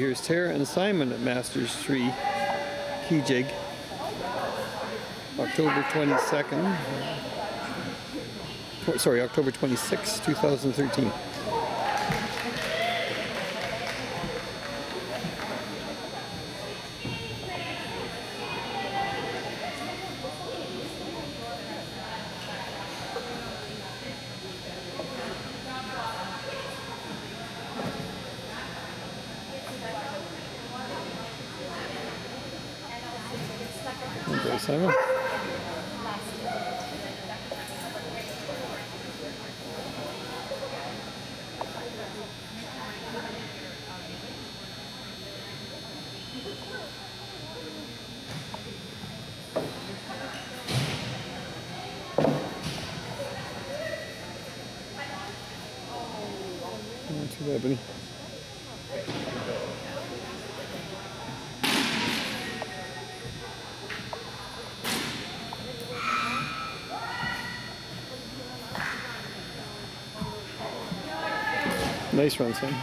here's Tara and Simon at Masters 3 Key Jig. October 22nd. Sorry, October 26, 2013. Okay, Simon. Not too bad, buddy. Nice run, Sam.